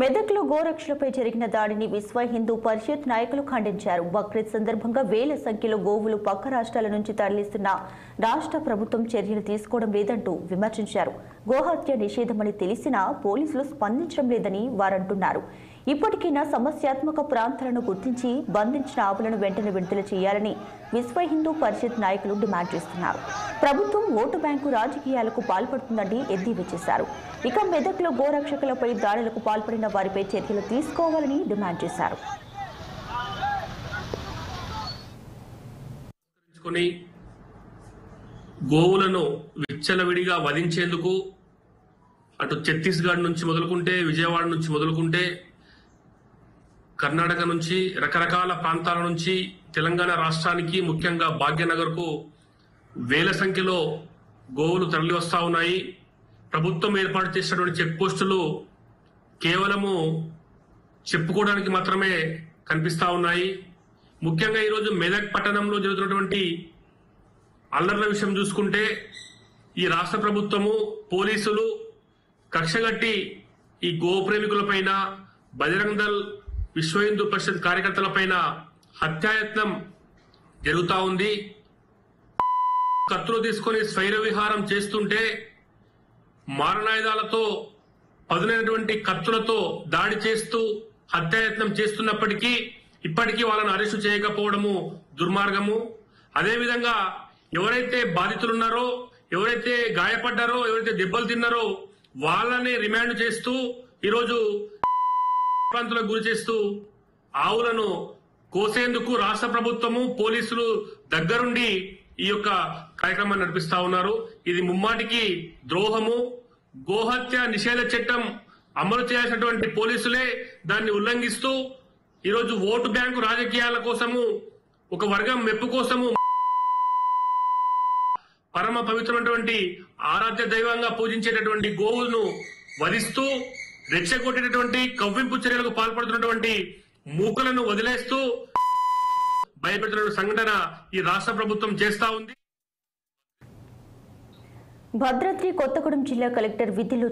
మెదక్లో గోరక్షలపై జరిగిన దాడిని విశ్వ హిందూ పరిషత్ నాయకులు ఖండించారు. బక్రీద్ సందర్భంగా వేల సంఖ్యలో గోవులు పక్క రాష్ట్రాల నుంచి తరలిస్తున్న రాష్ట్ర ప్రభుత్వం చర్యలు తీసుకోవడం లేదంటూ విమర్శించారు. గోహత్య నిషేధమని తెలిసినా పోలీసులు స్పందించడం లేదని వారంటున్నారు. ఇప్పటికైనా సమస్యాత్మక ప్రాంతాలను గుర్తించి బంధించిన ఆవులను వెంటనే విడుదల చేయాలని విశ్వ హిందూ పరిషత్ నాయకులు డిమాండ్ చేస్తున్నారు. ప్రభుత్వం ఓటు బ్యాంకు రాజకీయాలకు పాల్పడుతుందని ఎద్దేవా చేశారు. ఇక మెదక్లో గోరక్షకులపై దాడులకు పాల్పడిన వారిపై చర్యలు తీసుకోవాలని డిమాండ్ చేశారు. గోవులను విచ్చలవిడిగా వధించేందుకు అటు ఛత్తీస్గఢ్ నుంచి మొదలుకుంటే విజయవాడ నుంచి మొదలుకుంటే కర్ణాటక నుంచి రకరకాల ప్రాంతాల నుంచి తెలంగాణ రాష్ట్రానికి ముఖ్యంగా భాగ్యనగర్కు వేల సంఖ్యలో గోవులు తరలి వస్తా ఉన్నాయి. ప్రభుత్వం ఏర్పాటు చేసినటువంటి చెక్ పోస్టులు కేవలము చెప్పుకోవడానికి మాత్రమే కనిపిస్తా ఉన్నాయి. ముఖ్యంగా ఈరోజు మెదక్ పట్టణంలో జరుగుతున్నటువంటి అల్లర్ల విషయం చూసుకుంటే ఈ రాష్ట్ర ప్రభుత్వము పోలీసులు కక్షగట్టి ఈ గో ప్రేమికులపైన బజరంగ్ దల్ విశ్వ హిందూ పరిషత్ కార్యకర్తలపైన హత్యాయత్నం జరుగుతా ఉంది. కత్తులు తీసుకొని స్వైర విహారం చేస్తుంటే మారణాయుధాలతో పదునైనటువంటి కత్తులతో దాడి చేస్తూ హత్యాయత్నం చేస్తున్నప్పటికీ ఇప్పటికీ వాళ్ళను అరెస్టు చేయకపోవడము దుర్మార్గము. అదేవిధంగా ఎవరైతే బాధితులున్నారో ఎవరైతే గాయపడ్డారో ఎవరైతే దెబ్బలు తిన్నారో వాళ్ళని రిమాండ్ చేస్తూ ఈరోజు ప్రాంతాలకు గురి చేస్తూ ఆవులను కోసేందుకు రాష్ట్ర ప్రభుత్వము పోలీసులు దగ్గరుండి ఈ యొక్క కార్యక్రమాన్ని నడిపిస్తా ఉన్నారు. ఇది ముమ్మాటికి ద్రోహము. గోహత్య నిషేధ చట్టం అమలు చేయాల్సినటువంటి పోలీసులే దాన్ని ఉల్లంఘిస్తూ ఈరోజు ఓటు బ్యాంకు రాజకీయాల కోసము ఒక వర్గం మెప్పు కోసము పరమ పవిత్రమైనటువంటి ఆరాధ్య దైవంగా పూజించేటటువంటి గోవులను వధిస్తూ రెచ్చగొట్టేటటువంటి కవ్వింపు చర్యలకు పాల్పడుతున్నటువంటి మూకలను వదిలేస్తూ భయపెట్టిన సంఘటన ఈ రాష్ట్ర ప్రభుత్వం చేస్తా ఉంది. భద్రాద్రి కొత్తగూడెం జిల్లా కలెక్టర్ విధులు